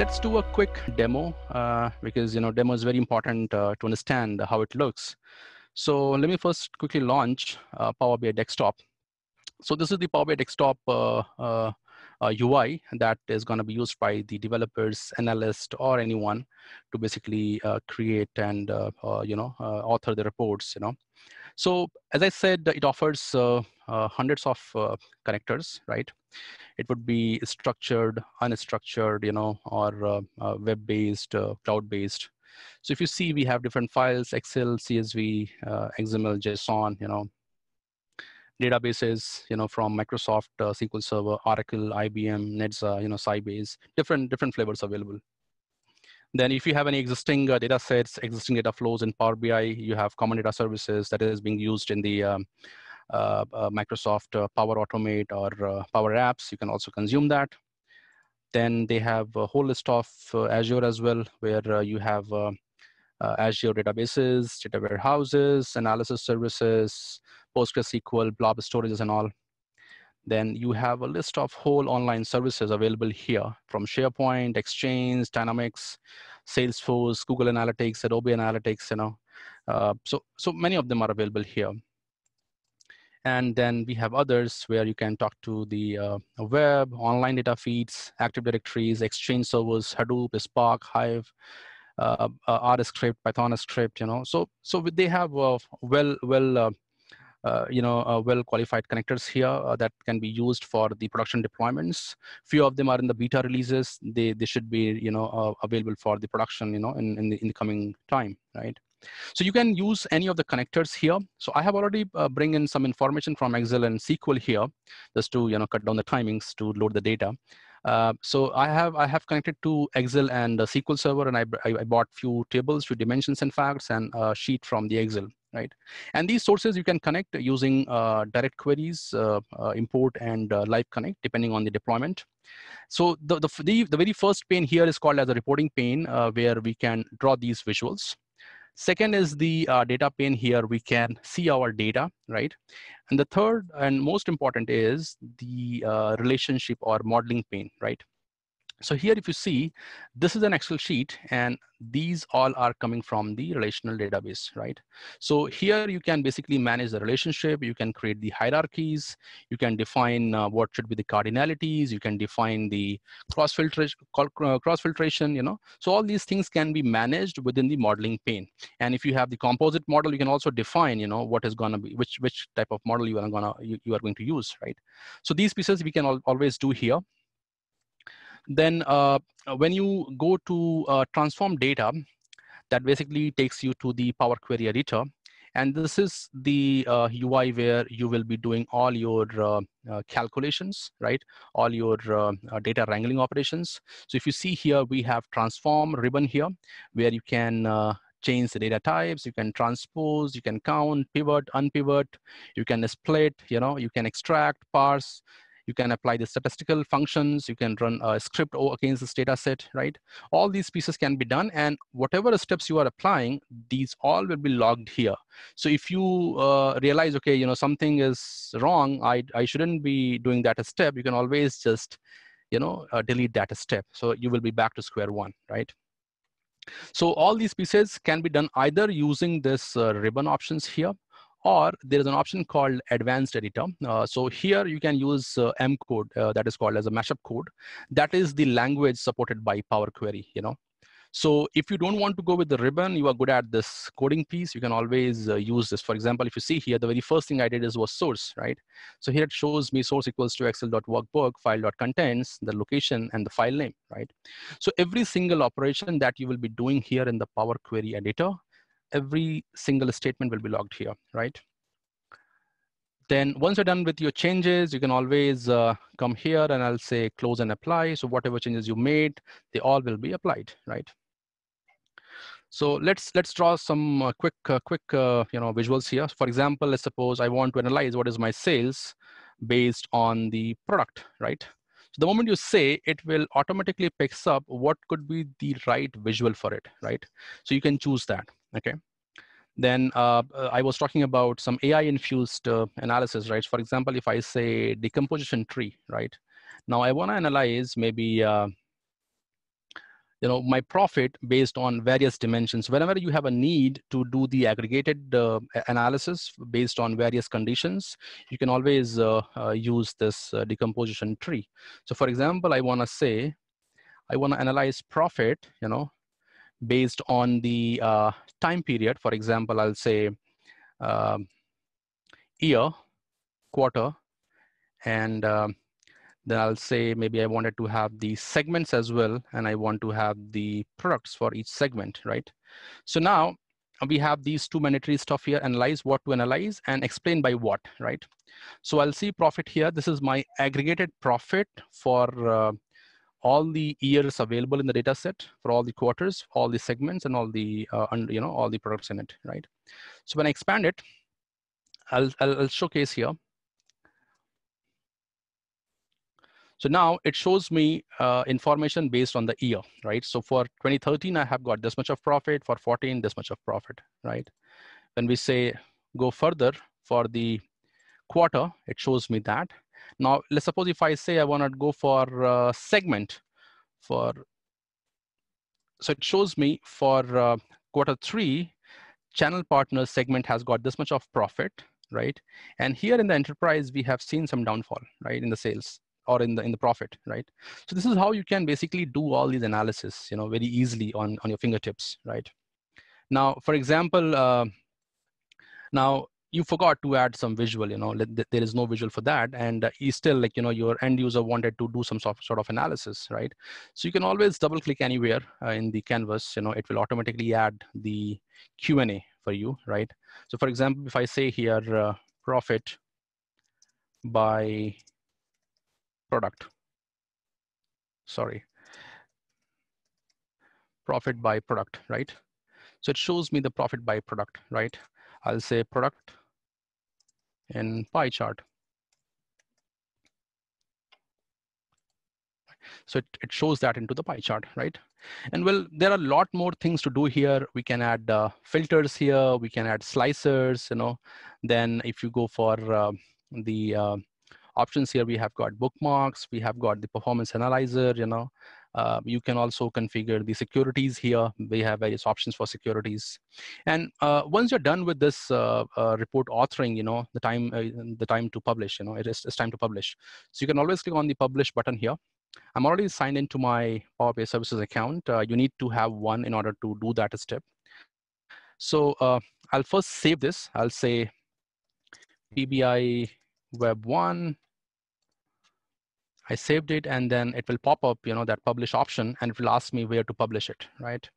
let's do a quick demo uh, because you know demo is very important uh, to understand how it looks. So let me first quickly launch uh, Power BI Desktop. So this is the Power BI Desktop UI uh, that is going to be used by the developers, analyst, or anyone to basically uh, create and uh, you know author the reports. You know, so as I said, it offers hundreds of connectors, right? It would be structured, unstructured, you know, or web-based, cloud-based. So if you see, we have different files, Excel, CSV, uh, XML, JSON, you know, databases, you know, from Microsoft uh, SQL Server, Oracle, IBM, Netezza, you know, Sybase, different different flavors available. Then if you have any existing uh, data sets, existing data flows in Power BI, you have common data services that is being used in the um, uh, uh Microsoft uh, Power Automate or uh, Power Apps. You can also consume that. Then they have a whole list of Azure as well, where you have Azure databases, data warehouses, analysis services, PostgreSQL, blob storages and all. Then you have a list of whole online services available here from SharePoint, Exchange, Dynamics, Salesforce, Google Analytics, Adobe Analytics, you know. Uh, so, so many of them are available here. And then we have others where you can talk to the uh, web, online data feeds, Active Directories, Exchange servers, Hadoop, Spark, Hive, uh, uh, R script, Python script, you know. So, so they have uh, well, well uh, uh, you know, uh, well qualified connectors here uh, that can be used for the production deployments. Few of them are in the beta releases. They, they should be, you know, available for the production, you know, in, in, the, in the coming time, right? So you can use any of the connectors here. So I have already uh, bring in some information from Excel and SQL here, just to, you know, cut down the timings to load the data. Uh, so I have I have connected to Excel and SQL Server, and I, I bought few tables, few dimensions and facts, and a sheet from the Excel right? And these sources you can connect using uh, direct queries, uh, uh, import and uh, live connect, depending on the deployment. So the, the, the, the, very first pane here is called as a reporting pane, uh, where we can draw these visuals. Second is the uh, data pane here, we can see our data, right? And the third and most important is the relationship or modeling pane, right? So here, if you see, this is an Excel sheet and these all are coming from the relational database, right? So here you can basically manage the relationship. You can create the hierarchies. You can define uh, what should be the cardinalities. You can define the cross filtration, uh, cross filtration, you know. So all these things can be managed within the modeling pane. And if you have the composite model, you can also define, you know, what is going to be, which, which type of model you are going to, you, you are going to use, right? So these pieces we can al always do here. Then uh, when you go to uh, transform data, that basically takes you to the Power Query editor. And this is the uh, UI where you will be doing all your uh, uh, calculations, right? All your uh, data wrangling operations. So if you see here, we have transform ribbon here, where you can change the data types, you can transpose, you can count, pivot, unpivot, you can split, you know, you can extract, parse, you can apply the statistical functions, you can run a script against this data set, right? All these pieces can be done and whatever steps you are applying, these all will be logged here. So if you uh, realize, okay, you know, something is wrong, I, I shouldn't be doing that a step, you can always just, you know, uh, delete that step. So you will be back to square one, right? So all these pieces can be done either using this uh, ribbon options here or there is an option called advanced editor. Uh, so here you can use uh, M code uh, that is called as a mashup code. That is the language supported by Power Query, you know. So if you don't want to go with the ribbon, you are good at this coding piece, you can always uh, use this. For example, if you see here, the very first thing I did is was source, right? So here it shows me source equals to excel.workbook, file.contents, the location and the file name, right? So every single operation that you will be doing here in the Power Query editor every single statement will be logged here, right? Then once you're done with your changes, you can always uh, come here and I'll say close and apply. So whatever changes you made, they all will be applied, right? So let's let's draw some uh, quick uh, quick uh, you know visuals here. For example, let's suppose I want to analyze what is my sales based on the product, right? So the moment you say, it will automatically picks up what could be the right visual for it, right? So you can choose that okay then uh, uh, I was talking about some AI infused uh, analysis, right? For example, if I say decomposition tree, right? Now I want to analyze maybe uh, you know my profit based on various dimensions whenever you have a need to do the aggregated uh, analysis based on various conditions you can always uh, uh, use this decomposition tree so for example i want to say i want to analyze profit you know based on the uh, time period for example i'll say um, year quarter and um, then I'll say maybe I wanted to have the segments as well, and I want to have the products for each segment, right? So now we have these two mandatory stuff here, analyze what to analyze and explain by what, right? So I'll see profit here. This is my aggregated profit for uh, all the years available in the data set for all the quarters, all the segments and all the, uh, you know, all the products in it, right? So when I expand it, I'll, I'll, I'll showcase here. So now it shows me uh, information based on the year, right? So for 2013, I have got this much of profit. For 14, this much of profit, right? When we say go further for the quarter, it shows me that. Now, let's suppose if I say I want to go for uh, segment for, so it shows me for uh, quarter three, channel partner segment has got this much of profit, right? And here in the enterprise, we have seen some downfall, right, in the sales or in the in the profit, right? So this is how you can basically do all these analysis, you know, very easily on on your fingertips, right? Now, for example, uh, now you forgot to add some visual you know there is no visual for that and uh, you still like you know your end user wanted to do some sort, sort of analysis right so you can always double click anywhere uh, in the canvas you know it will automatically add the q&a for you right so for example if i say here uh, profit by product. Sorry. Profit by product, right? So it shows me the profit by product, right? I'll say product in pie chart. So it, it shows that into the pie chart, right? And well, there are a lot more things to do here. We can add uh, filters here. We can add slicers, you know. Then if you go for uh, the uh, options here we have got bookmarks we have got the performance analyzer you know uh, you can also configure the securities here. We have various options for securities. And uh, once you're done with this uh, uh report authoring you know the time uh, the time to publish you know it is it's time to publish. So you can always click on the publish button here. I'm already signed into my power bi services account. Uh, you need to have one in order to do that step. So i'll first save this. I'll say pbi web one. I saved it and then it will pop up, you know, that publish option and it will ask me where to publish it, right?